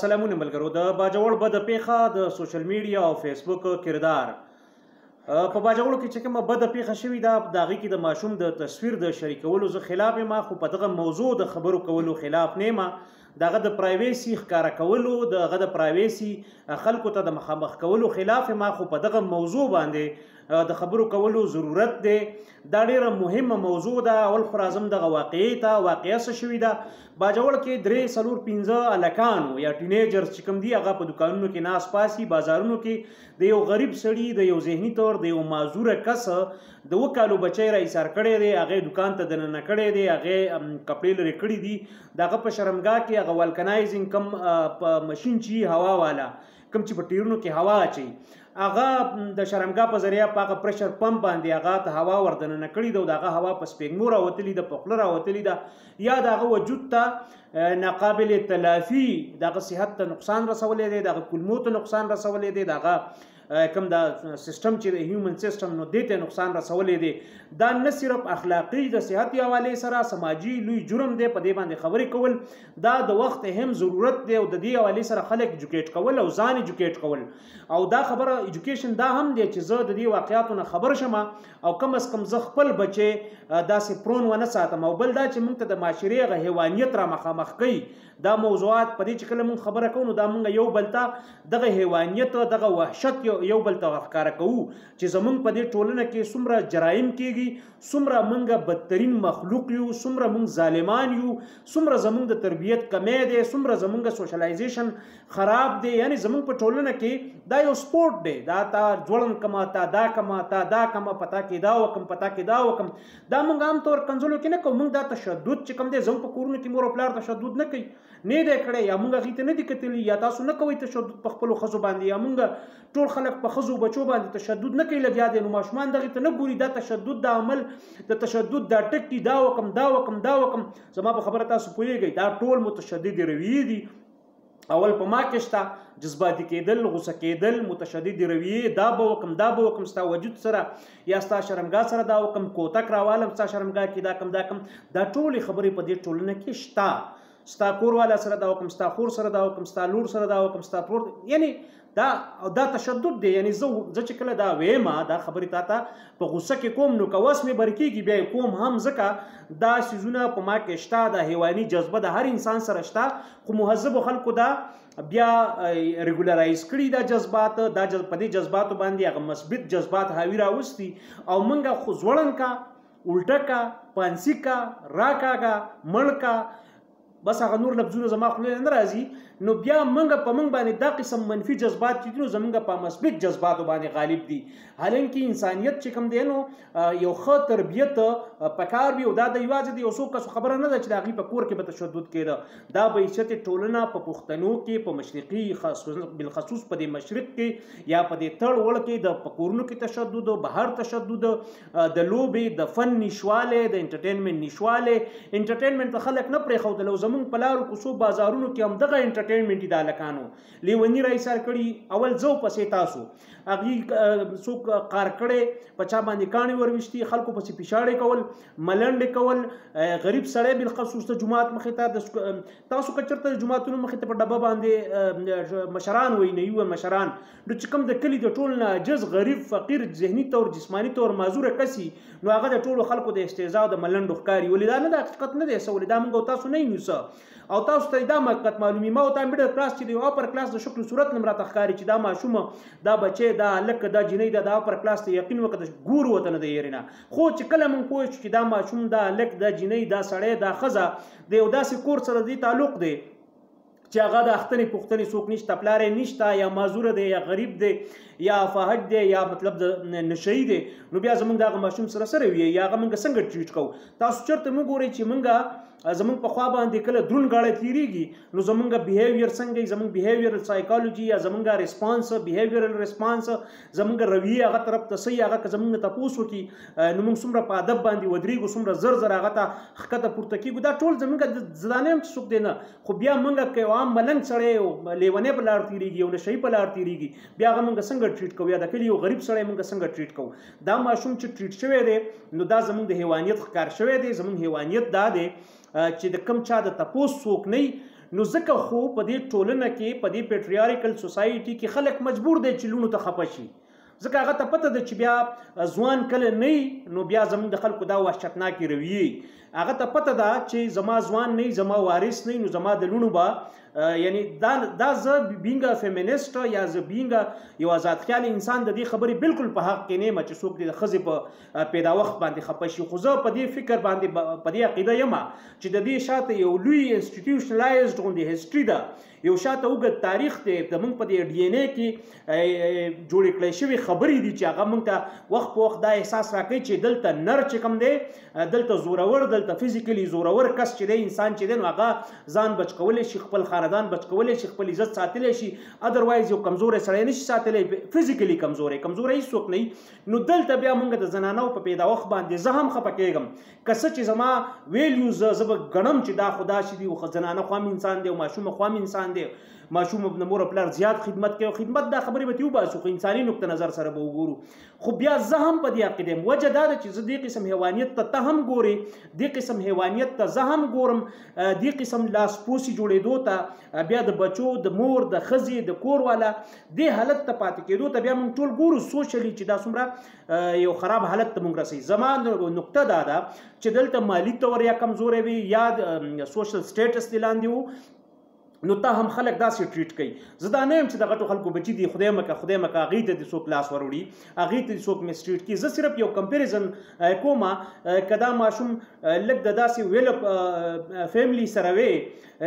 سلامونه ملګرو د باجوړ بد پیخه د سوشل میډیا او فیسبوک کردار په باجوړ کې چې کومه بد پیخه شوې ده د هغې کې د ماشوم د تصویر د شریکولو زه خلاف ما خو په دغه موضوع د خبرو کولو خلاف نه ما دغه د پرایویسی ښکارا کولو دغه د پرایویسی خلکو ته د مخامخ کولو خلاف ما خو په دغه موضوع باندې د خبرو کولو ضرورت دی دا ډیره مهمه موضوع ده اول خو راځم دغه واقعې ته واقعه څه شوې ده باجوړ کې درې څلور پنځه الکانو یا ټینیجرز چې کوم دي هغه په دکانونو کې ناس پاسي بازارونو کې د یو غریب سړي د یو ذهني تور د یو معذور کس د وکالو بچی را ایثار کړی دی هغه دکان ته دننه کړی دی هغه کپړې لري کړی دي دغه په شرمګاه کې هغه والکنایزینګ کم ماشين چې هوا والا کوم چې په ټیرونو کې هوا اچي هغه د شرمګا په ذریعہ پاګه پرشر پمپ باندې هغه ته هوا وردن نه کړی دا هغه هوا په سپینګمو راوتلی د پخله راوتلی دا یا دا هغه وجود ته ناقابل تلافی دا صحت ته نقصان رسولې دی دا کلمو ته نقصان رسولې دی دا کوم دا سیستم چې د هیومن سیستم نو دته نقصان رسولې دي دا نه صرف اخلاقی د صحت حواله سره سماجی لوی جرم دی په دې باندې خبرې کول دا د وخت هم ضرورت دی او د دې حواله سره خلک ایجوکیټ کول او ځان ایجوکیټ کول او دا خبره ایجوکیشن دا هم دی چې زه د دې واقعیاتو نه خبر شم او کم از کم زه خپل بچي داسې پرون ونه ساتم او بل دا چې موږ ته د معاشري غ حیوانیت را مخامخ کوي دا موضوعات په دې چې کله موږ خبره کوو دا موږ یو بل ته دغه حیوانیت دغه وحشت یو بل ته ښکارا کوو چې زمونږ په دې ټولنه کې څومره جرایم کیږي څومره مونږ بدترین مخلوق یو څومره مونږ ظالمان یو څومره زمونږ د تربیت کمی دی څومره زمونږ سوشلایزیشن خراب دی یعنی زمونږ په ټولنه کې دا یو سپورت دی دا تا ځوړن کما تا دا کما تا دا کما پتا کې دا وکم پتا کې دا وکم دا مونږ عام طور کنزلو کې نه کوو مونږ دا تشدد چې کوم دی زمونږ په کورونو کې مور پلار تشدد نه کوي نه دی کړی یا مونږ غیته نه دی کتلی یا تاسو نه کوي تشدد په خپل خزو باندې یا مونږ ټول خلک په خزو بچو باندې تشدد نه کوي لګیا دي نو ماشومان دغه ته نه ګوري دا تشدد د عمل د تشدد دا ټکی دا وکم دا وکم دا وکم زما په خبره تاسو پوهیږئ دا ټول متشدد رویه دي اول په ما کې شته جذباتي کېدل غوسه کېدل متشدد رویه دا به وکم دا به وکم ستا وجود سره یا ستا شرمګا سره دا وکم کوتک راوالم ستا شرمګا کې دا کم دا کم دا ټول خبرې په دې ټولنه کې شته ستا کور والا سره دا وکم ستا خور سره دا وکم ستا لور سره دا وکم ستا پور یعنی دا او دا تشدد دی یعنی زه زه چې کله دا وېما دا خبرې تا ته په غوسه کې کوم نو کواس مې برکیږي بیا کوم هم ځکه دا سيزونه په ما کې شته د حیواني جذبه د هر انسان سره شته خو مهذب خلکو دا بیا ریګولرایز کړي دا جذبات دا جذب په دې جذباتو باندې هغه مثبت جذبات حاوی راوستي او منګه خو ځوړن کا الټه کا پانسی کا راکاګه مړ کا بس هغه نور لفظونه زما خولې نه راځي نو بیا منګه په منګ باندې دا قسم منفي جذبات چې نو زمونږ په مثبت جذبات باندې غالب دي حالانکه انسانيت چې کوم دی نو یو ښه تربيت پکار وي او دا د یوازې د یو څو کسو خبره نه ده چې د هغې په کور کې به تشدد کېده دا به عزت ټولنه په پښتنو کې په مشرقي خاص بالخصوص په دې مشرق کې یا په دې تړ وړ کې د پکورونو کې تشدد بهر تشدد د لوبي د فن نشواله د انټرټینمنت نشواله انټرټینمنت ته خلک نه پرې خو دلو زمون په لارو کوسو بازارونو کې هم دغه انټرټینمنت د لکانو لیونی راي سر کړي اول زو پسې تاسو اغي څوک کار کړي په چا باندې کانی ورويشتي خلکو پسې پښاړې کول ملنډ کول غریب سړی بل خصوص ته جمعات مخې ته د تاسو کچرته جمعاتونو مخې ته په ډبه باندې مشران وای نه یو مشران نو چې کوم د کلی د ټول نه عاجز غریب فقیر ذهني تور جسماني تور معذور کسي نو هغه د ټولو خلکو د استهزاء او د ملنډو ښکاري ولې دا نه د حقیقت نه دی څه ولې دا موږ تاسو نه نیوسه او تاسو ته دا حقیقت معلومي ما او تا میډل کلاس چې دی او پر کلاس د شکل صورت نه مراته ښکاري چې دا ماشوم دا بچي دا لکه دا جنۍ دا د پر کلاس ته یقین وکړه ګور وته نه دی یرینا خو چې کله موږ پوه شو چې دا ماشوم دا لک دا جنۍ دا سړی دا خزه د یو داسې کور سره دی تعلق دی چې هغه د اختنې پښتنې څوک نشته پلارې نشته یا معذور دی یا غریب دی یا فهج دی یا مطلب د نشئی دی نو بیا زمونږ دغه ماشوم سره سره وي یا هغه موږ څنګه ټریټ کوو تاسو چرته موږ ګورئ چې موږ زمونږ په خوا باندې کله درون غاړه تیریږي نو زمونږ بیهیویر څنګه زمونږ بیهیویرل سایکولوژي یا زمونږ ریسپانس بیهیویرل ریسپانس زمونږ رویه هغه طرف ته صحیح هغه که زمونږ ته پوسو کی نو موږ څومره په ادب باندې ودریږو څومره زر زر هغه ته خکته پورته کیږو دا ټول زمونږ د ځدانه هم څوک دی نه خو بیا مونږ که عام ملنګ سړی یو لیونی په لار تیریږي یو نشهیي په لار تیریږي بیا هغه مونږ څنګه ټریټ کوو یا د کلي یو غریب سړی مونږ څنګه ټریټ کوو دا ماشوم چې ټریټ شوی دی نو دا زمونږ د حیوانیت ښکار شوی دی زمونږ حیوانیت دا دی چې د کم چا د تپوس څوک نه نو ځکه خو په دې ټولنه کې په دې پیټریاریکل سوسایټي کې خلک مجبور دی چې لوڼو ته خفه شي ځکه هغه ته پته ده چې بیا ځوان کله نه نو بیا زموږ د خلکو دا وحشتناکې رویې هغه ته پته ده چې زما ځوان نه زما وارث نه نو زما د لونو به یعنی دا دا زه بینګ فیمینیست یا زه بینګ یو آزاد خیال انسان د دې خبرې بالکل په حق کې نه ما چې څوک د خزې په پیداوخت باندې خپه شي خو زه په دې فکر باندې په دې عقیده یم چې د دې شاته یو لوی انسټیټیوشنلایزډ غوندې هیستوري ده یو شاته وګت تاریخ دی د موږ په دې ډي ان اي کې جوړې کړې شوی خبرې دي چې هغه موږ ته وخت په وخت دا احساس راکړي چې دلته نر چې کوم دی دلته زورور دلته فزیکلی زورور کس چې دی انسان چې دی نو هغه ځان بچ کولای شي خپل خاندان بچ کولای شي خپل عزت ساتلی شي اذروایز یو کمزورې سړی نشي ساتلی فزیکلی کمزورې کمزورې هیڅوک نه نو دلته بیا موږ د زنانو په پیداوخت باندې زه هم خپکیږم که څه چې زما ویلیوز زه به ګڼم چې دا خو داسې دي خو زنانه خو هم انسان دی او ماشوم خو هم انسان دی ماشوم د مور او پلار زیات خدمت کوي خدمت دا خبرې به تیو باسو خو انساني نقطه نظر سره به وګورو خو بیا زه هم په دې عقیده یم وجه دا ده چې زه دې قسم حیوانیت ته ته هم ګورې دې قسم حیوانیت ته زه هم ګورم دې قسم لاس پوسی جوړېدو ته بیا د بچو د مور د ښځې د کور والا دې حالت ته پاتې کېدو ته بیا موږ ټول ګورو سوشلی چې دا څومره یو خراب حالت ته مونږ رسي زما نقطه دا ده چې دلته مالی تور یا کمزورې وي یا سوشل سټیټس دی لاندې وو نو ته هم خلک داسې ټریټ کوي زه دا نه یم چې د غټو خلکو بچي دي خدای مکه خدای مکه هغوی ته دې څوک لاس وروړي هغوی ته دې څوک مسټریټ کړي زه صرف یو کمپیریزن کوم که دا ماشوم لږ د داسې ویل فیملی سره وي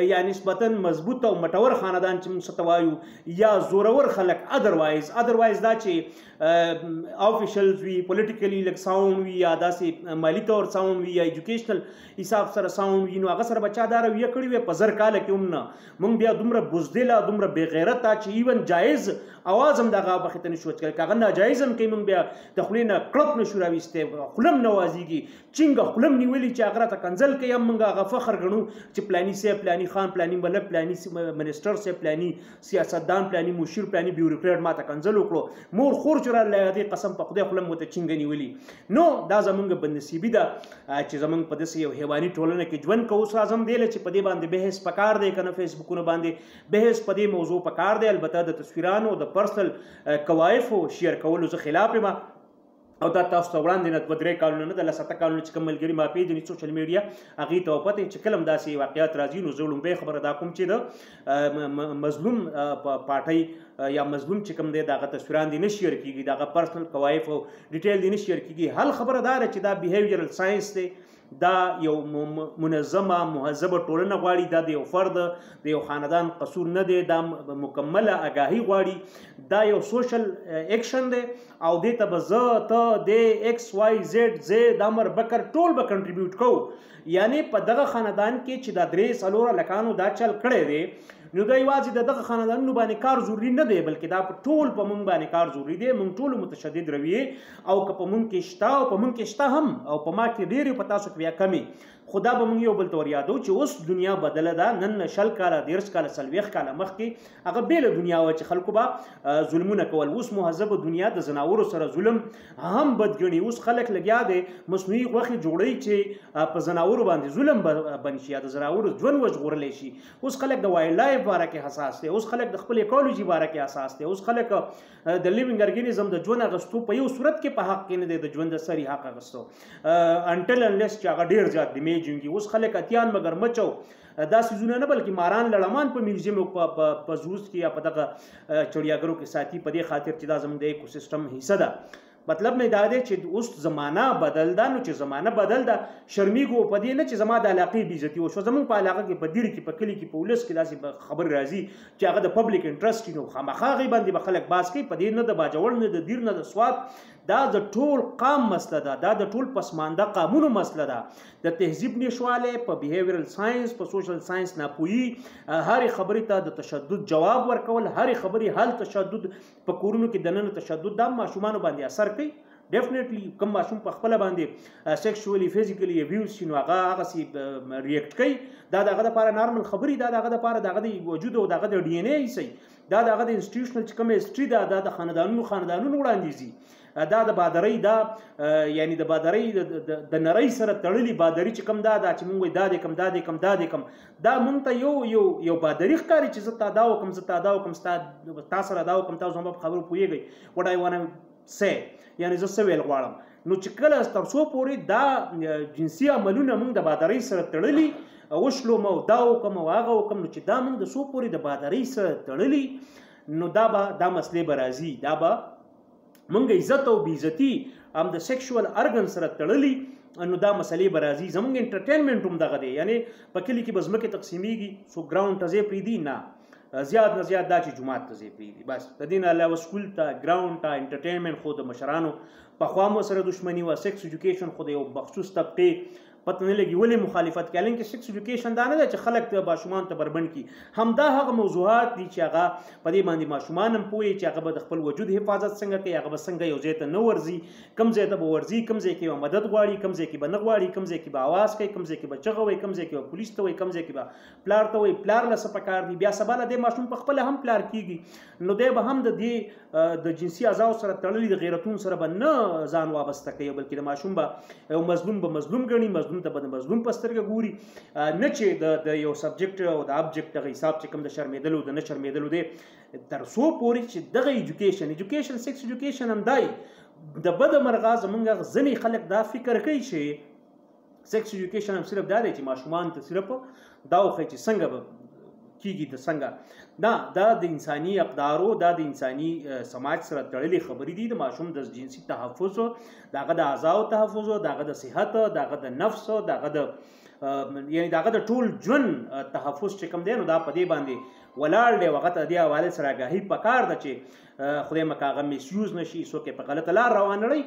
یا نسبتا مضبوط او مټور خاندان چې موږ ته وایو یا زورور خلک ادروایز ادروایز دا چې افیشل وی پولیټیکلی لک ساوند وی یا داسې مالی تور ساوند وی یا ایجوکیشنل حساب سره ساوند وی نو هغه سره بچا دار وی کړی وی په زر کال کې هم نه مونږ بیا دومره بوزدل دومره بی غیرت چې ایون جایز اواز هم دغه په خته نشو چل کاغه ناجایز هم کې مونږ بیا د خلینه کړپ نشو راويسته خلم نوازیږي چنګ خلم نیولې چې هغه ته کنزل کې هم مونږه غفخر غنو چې پلاني سه پلاني خان پلاني ملک پلاني منسټر سه پلاني سیاستدان پلانی مشیر پلانی بیوروکرات ماته کنځل وکړو مور خور چې را لایغې قسم په خدای خلم وته چنګ نیولی نو دا زمونږ بنصیبی ده چې زمونږ په دسې یو حیواني ټولنه کې ژوند کوو اوس راځم دی چې په دې باندې بحث پکار دی کنه فیسبوکونه باندې بحث په دې موضوع پکار دی البته د تصویرانو د پرسنل کوایفو شیر کولو زه خلاف یم او دا تاسو ته وړاندې نه دوه درې کالونه نه د لس اته کالونه چې کوم ملګري ما پیژني سوشل میډیا هغوی ته وپته چې کله هم داسې واقعیات راځي نو زه لومړی خبره دا کوم چې د مظلوم پارټۍ یا مظلوم چې کوم دی دغه تصویران دي نه شیر کېږي دغه پرسنل کوایف او ډیټیل دي نه شیر کېږي حل خبره دا ده چې دا بیهیویرل ساینس دی دا یو منظمه مهذبه ټولنه غواړي دا د یو فرد د یو خاندان قصور نه دی دا مکمله آگاهی غواړي دا یو سوشل اکشن دی او دې ته به زه ته د ایکس وای زیډ زی د امر بکر ټول به کنټریبیوټ کو یعنی په دغه خاندان کې چې دا درې سلور لکانو دا چل کړی دی نو دا یوازې د دغه خاندانونو باندې کار ضروری نه دی بلکې دا په ټول په مونږ باندې کار ضروری دی مونږ ټول متشدد رویه او که په مونږ کې شته او په مونږ کې شته هم او په ما کې ډېرې په تاسو کې بیا کمې خدا به مونږ یو بل ته وریادو چې اوس دنیا بدله ده نن نه شل کاله دېرش کاله څلوېښت کاله مخکې هغه بېله دنیا وه چې خلکو به ظلمونه کول اوس مهذبه دنیا د ځناورو سره ظلم هم بد ګڼي اوس خلک لګیا دی مصنوعي غوښې جوړوي چې په ځناورو باندې ظلم بند شي یا د ځناورو ژوند وژغورلی شي اوس خلک د وایلډ لایف باره کې حساس دی اوس خلک د خپل ایکولوژي باره کې حساس دی اوس خلک د لیوینګ ارګانیزم د ژوند اغستو په یو صورت کې په حق کې نه دی د ژوند د سری حق اغستو انټل انلیس چې هغه ډیر زیات ډیمیجینګ اوس خلک اتیان مګر مچو دا سيزونه نه بلکې ماران لړمان په میوزیم او په په زوز کې یا په دغه چړیاګرو کې ساتي په دې خاطر چې دا زموږ د ایکوسیستم حصہ ده مطلب مې دا دی چې اوس زمانه بدل ده نو چې زمانه بدل ده شرمیږو په دې نه چې زما د علاقې بیزتی وشو زمونږ په علاقه کې په دیر کې په کلی کې په ولس کې داسې خبر راځي چې هغه د پبلک انټرست نو خامخا غي باندې به خلک باس کوي په دې نه د باجوړ نه د دیر نه د سواد دا د ټول قام مسله ده دا د ټول پسمانده قامونو مسله ده د تهذیب نشواله په بیهیویرل ساينس په سوشل ساينس نه پوي هر خبرې ته د تشدد جواب ورکول هر خبرې حل تشدد په کورونو کې دننه تشدد د ماشومان باندې اثر کوي ډیفینیټلی کوم ماشوم په خپل باندې سیکشوالي فزیکلی ابیوز شي نو هغه هغه سي ریاکټ کوي دا دغه د لپاره نارمل خبري دا دغه د لپاره دغه د وجود او دغه د ډي ان اي سي دا دغه د انسټیټیوشنل چې کوم هیستوري دا د خاندانونو خاندانونو وړاندې زی دا د بادرۍ دا یعنی د بادرۍ د نری سره تړلی بادری چې کم دا دا چې مونږ دا د کم دا د کم دا د کم دا مونږ ته یو یو یو بادری ښکاری چې زه تا دا وکم زه تا دا وکم ستا تا سره دا وکم تاسو هم په خبرو پوهیږئ وټ آی وان سه یعنی زه څه ویل غواړم نو چې کله تر څو پورې دا جنسي عملونه موږ د بادرۍ سره تړلي وشلو مو دا وکم او هغه وکم نو چې دا موږ د څو پورې د بادرۍ سره تړلي نو دا به دا مسلې به راځي دا به مونږ عزت او بیزتی هم د سیکشوال ارګن سره تړلی نو دا مسلې به راځي زمونږ انټرټینمنټ هم دغه دی یعنی په کلی کې بس مکه تقسیمیږي سو ګراوند ته زی پریدي نه زیات نه زیات دا چې جمعات ته زی پریدي بس د دین علاوه سکول ته ګراوند ته انټرټینمنټ خو د مشرانو په خوا مو سره دښمنی و سکس ایجوکیشن خو د یو مخصوص طبقه پته نه لګي ولې مخالفت کوي لکه سکس ایډوکیشن دا نه ده چې خلک ته ماشومان ته بربند کی همدا هغه موضوعات دي چې هغه په دې باندې ماشومان هم پوهې چې هغه به د خپل وجود حفاظت څنګه کوي هغه به څنګه یو ځای ته نه ورځي کم ځای ته به ورځي کم ځای کې به مدد غواړي کم ځای کې به نه غواړي کم ځای کې به आवाज کوي کم ځای کې به چغه وي کم ځای کې به پولیس ته وي کم ځای کې به پلار ته وي پلار له څه پکار دی بیا سبا له دې ماشوم په خپل هم پلار کیږي نو دی به هم د دې د جنسي اعضاء سره تړلې د غیرتون سره به نه ځان وابسته کوي بلکې د ماشوم به یو مظلوم به مظلوم غني مظلوم ته به د مظلوم په سترګه ګوري نه چې د د یو سبجیکټ او د ابجیکټ غي حساب چې کوم د شرمېدلو د نه شرمېدلو دی تر څو پوري چې دغه ایجوکیشن ایجوکیشن سکس ایجوکیشن هم دی د بد مرغه زمونږ ځنی خلک دا فکر کوي چې سیکس ایجوکیشن هم صرف دا دی چې ماشومان ته صرف دا وخی چې څنګه به کیږي د څنګه دا دا د انساني اقدارو دا د انساني سماج سره تړلې خبرې دي د ماشوم د جنسي تحفظ دغه د اعضاء تحفظ دغه د صحت دغه د نفس دغه د یعنی دغه د ټول ژوند تحفظ چې کوم دی نو دا په دې باندې ولاړ دی وخت دی حواله سره غاهي پکار ده چې خدای مکاغه میسیوز نشي سو کې په غلطه لار روان لړی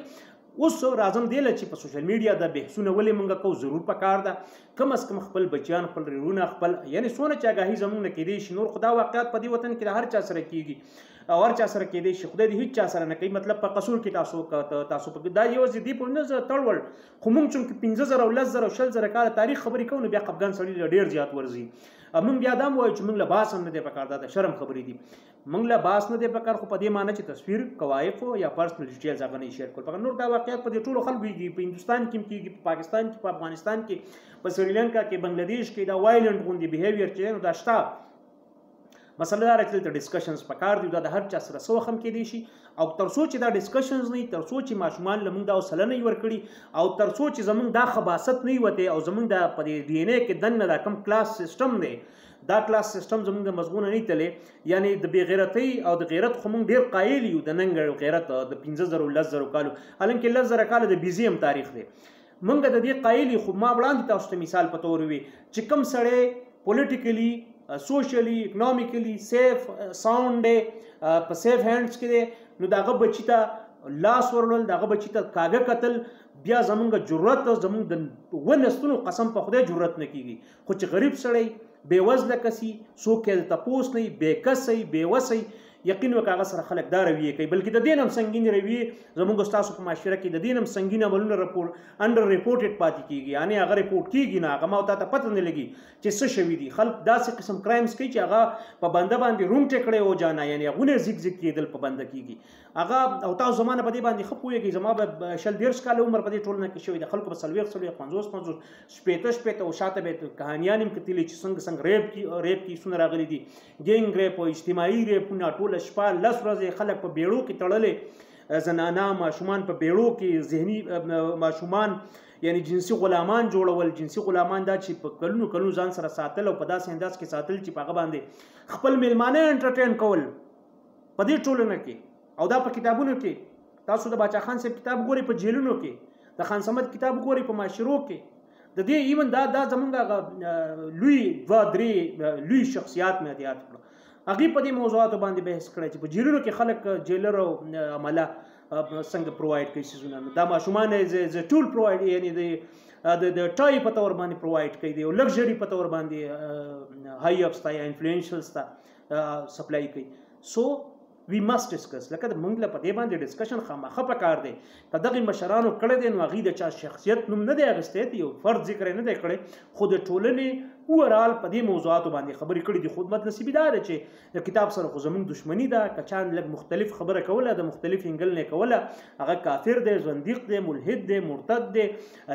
اوس راځم دی له چې په سوشل میډیا د بحثونه ولې مونږ کو ضرور پکار ده کم از کم خپل بچیان خپل رونه خپل یعنی سونه چې آگاهی زمونږ نه کېدی شي نور خدا واقعات په دې وطن کې د هر چا سره کیږي او هر چا سره کېدی شي خدای دې هیڅ چا سره نه کوي مطلب په قصور کې تاسو تاسو په دا یو ځې دی په نه زه تړول خو مونږ چون کې 15000 او 10000 او 10000 کال تاریخ خبرې کوو نو بیا خپګان سړی ډیر زیات ورزي مونږ بیا دا وایو چې مونږ له باسم نه دی پکار دا شرم خبرې دي موږ له باس نه دی پکار خو په دې معنی چې تصویر کوایف یا پرسنل ډیټیلز هغه نه شیر کول پکار نور دا واقعیت په دې ټولو خلکو کېږي په هندستان کې کېږي په پاکستان کې په افغانستان کې په سریلانکا کې بنگلاديش کې دا وایلنټ غوندي بیهیویر چې دا شته مسله دا چې ته ډیسکشنز پکار دی دا د هر چا سره سو خم کې دی شي او تر څو چې دا ډیسکشنز نه تر څو چې ماشومان لمون دا وسله نه ور کړی او تر څو چې زمونږ دا خباست نه وته او زمونږ دا په دې ډي ان اي کې دنه دا کم کلاس سیستم دی دا کلاس سیستم زمونږ د مزغونه نه تلې یعنی د بی غیرتۍ او د غیرت خو مونږ ډیر قایل یو د ننګ غیرت د 15000 لزر کالو الانکه لزر کال د بیزیم تاریخ دی مونږ د دې قایل خو ما وړاندې تاسو ته مثال په تور وی چې کم سړی پولیټیکلی سوشلی اکونومیکلی سیف ساوند دی په سیف هاندز کې دی نو داغه بچی ته لاس ورول داغه بچی ته کاګه قتل بیا زمونږ جرأت زمونږ د ونستونو قسم په خدای جرأت نه کیږي خو چې غریب سړی بې وزله کسي څوک یې د تپوس نه بې کسي بې وسي یقین وکړه هغه سره خلک دا رویه کوي بلکې د دین هم سنگین رویه زموږ تاسو په معاشره کې د دین هم سنگین عملونه رپورټ انډر رپورټډ پاتې کیږي یعنی هغه رپورټ کیږي نه هغه ما ته پته نه لګي چې څه شوی دي خلک داسې قسم کرایمز کوي چې هغه په بنده باندې روم ټکړې او جانا یعنی غونه زیګ زیګ کېدل په بنده کیږي هغه او تاسو زمانه په دې باندې خپ ویږي زما به شل ډیر کال عمر په دې ټولنه کې شوی د خلکو په سلوي سلوي 50 50 شپېته شپېته او شاته به کہانیان هم کتلې چې څنګه څنګه ریپ کی ریپ کی سن راغلي دي ګینګ ریپ او اجتماعي ریپ نه ټول شپه لس ورځې خلک په بیړو کې تړلې زنانا ماشومان په بیړو کې ذهني ماشومان یعنی جنسي غلامان جوړول جنسي غلامان دا چې په کلونو کلونو ځان سره ساتل او په داسې انداز کې ساتل چې په هغه باندې خپل میلمانه انټرټین کول په دې ټولنه کې او دا په کتابونو کې تاسو د باچا خان صاحب کتاب ګوري په جیلونو کې د خان سمد کتاب ګوري په معاشرو کې د دې ایون دا دا زمونږ لوی دوا درې لوی شخصیت مې یاد کړو هغه په دې موضوعاتو باندې بحث کړی چې په جیلونو کې خلک جیلر او عمله څنګه پروواید کوي سيزونه دا ماشومان ز ټول پروواید یعنی د د ټای په تور باندې پروواید کوي دی او لګژري په تور باندې های اپ ستا یا انفلوئنشل ستا سپلای کوي سو وی مست ډیسکس لکه د مونږ له پدې باندې ډیسکشن خامخه پکار دی که دغه مشرانو کړی دی نو هغه د چا شخصیت نوم نه دی اغسته دی یو فرد ذکر نه دی کړی خو د ټولنې اورال په دې موضوعاتو باندې خبرې کړې دي خود مد نصیبی دار چې د کتاب سره خو زمونږ دښمنی ده کچان لږ مختلف خبره کوله د مختلف انګل نه کوله هغه کافر دی زنديق دی ملحد دی مرتد دی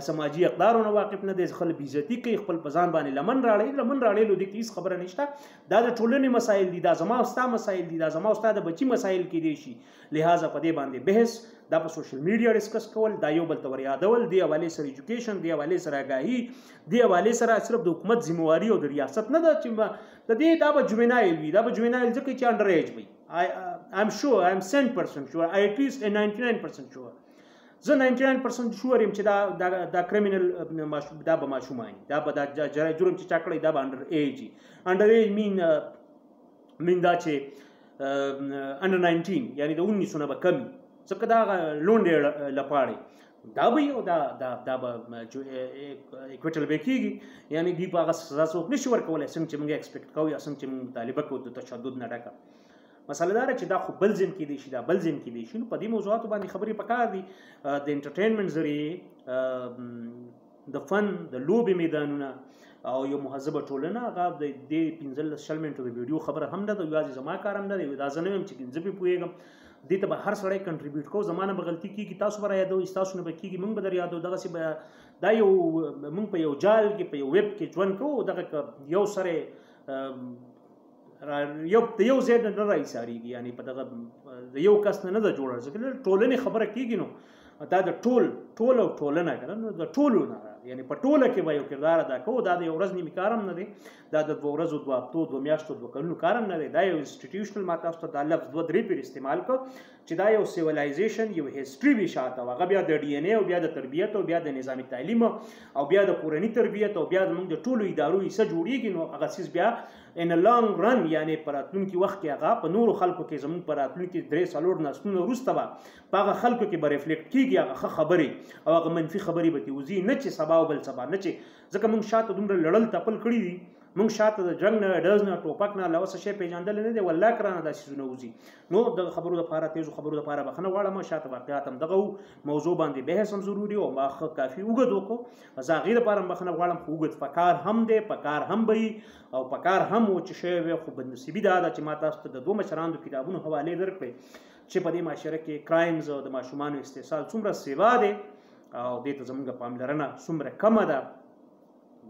سماجی اقدارونه واقف نه دی خپل بیزتی کوي خپل پزان باندې لمن راړي لمن راړي لودي کیس خبره نشته دا د ټولنې مسایل دي دا زما او ستا مسایل دي دا زما او ستا د بچي مسایل کې دي شي لہذا په دې باندې بحث دا په سوشل میډیا ډیسکس کول دا یو بل تور یادول دی حواله سره ایجوکیشن دی حواله سره آگاهی دی حواله سره صرف د حکومت ذمہواری او د ریاست نه ده چې د دې دا به جوینایل وي دا به جوینایل ځکه چې انډر ایج وي آی ایم شور آی ایم 100% شور آی ایټ لیست 99% شور زه 99% شور یم چې دا دا دا کریمینل دا به ماشومان دا به دا جرم چې چا کړی دا به انډر ایج انډر ایج مین مین دا چې انډر 19 یعنی د 19 نه به کم ځکه دا لونډې لپاره دا به یو دا دا دا به اکوټل به کیږي یعنی دی په هغه سزا څوک نشي ورکولای څنګه چې موږ ایکسپیکټ کوو یا څنګه چې موږ طالبه کوو د تشدد نه ډکه مسله دا ده چې دا خو بل ځین کې دي شي دا بل ځین کې دي شي نو په دې موضوعاتو باندې خبرې پکار دي د انټرټینمنټ ذریعه د فن د لوبې میدانونه او یو مهذبه ټولنه هغه د دې 15 شل منټو د ویډیو خبره هم نه ده یوازې زما کار هم نه دی دا زه نه ویم چې زه په پوهېږم دې ته به هر سړی کنټریبیوټ کو زمانه به غلطي کیږي تاسو به را یادو تاسو نه به کیږي موږ به در یادو دغه سی به دا یو موږ په یو جال کې په یو ویب کې ژوند کوو دغه یو سره را یو د یو ځای نه را ایساریږي یعنی په دغه د یو کس نه نه ده جوړه ځکه ټولنې خبره کیږي نو دا د ټول ټول او ټولنه کنه نو د ټولو نه یعنی په ټوله کې به یو کردار ادا کوو دا د یو ورځ نیمه کارم نه دی دا د دوه ورځو دوه هفتو دوه میاشتو دوه کلونو کارم نه دی دا یو انسټیټیوشنل ما تاسو ته دا لفظ دوه درې پیر استعمال کو چې دا یو سیولایزیشن یو هیستوري وی شاته هغه بیا د ډي ان ای او بیا د تربیت او بیا د نظام تعلیم او بیا د کورنی تربیت او بیا زموږ د ټولو ادارو یې څه جوړیږي نو هغه سیس بیا ان ا لانګ رن یعنی په راتلونکي وخت کې هغه په نورو خلکو کې زموږ په راتلونکي درې څلور نسلونه وروسته به په هغه خلکو کې به ریفلیکټ کېږي هغه ښه خبرې او هغه منفي خبرې به ترې وځي نه چې سبا او بل سبا نه چې ځکه موږ شاته دومره لړل تپل کړي دي مونږ شاته د جنگ نه ډز نه ټوپک نه لوس شي پیژندل نه دی والله کرانه دا سيزونه وزي نو د خبرو د پاره تیزو خبرو د پاره بخنه غواړم شاته واقعیت هم دغه موضوع باندې بحث هم ضروری او ما کافي وګدو کو زه هغې لپاره هم بخښنه غواړم خو اوږد پکار هم دی پکار هم به وي او پکار هم و چې شوی وی خو بدنصیبي دا ده چې ما تاسو ته د دوه مشرانو د کتابونو حوالې درکړې چې په دې معاشره کې کرايمز او د ماشومانو استحصال څومره سیوا دی او دې ته زموږ پاملرنه څومره کمه ده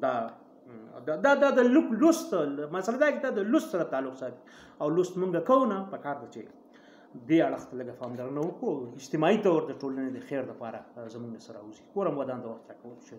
دا دا دا د لوک لوست مسله دا کې دا د لوست سره تعلق ساتي او لوست مونږ کوو نه په کار ده چې دې اړخ ته لږه پاملرنه وکړو اجتماعي تور د ټولنې د خیر لپاره زمونږ سره اوسي کورم ودان د وخت راکول شي